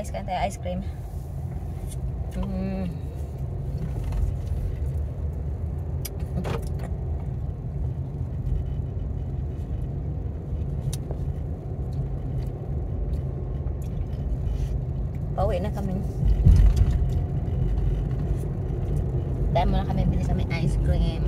guys, kain tayo ice cream. Mm. Pauwi na kami. Dahil muna kami bili kami ice cream.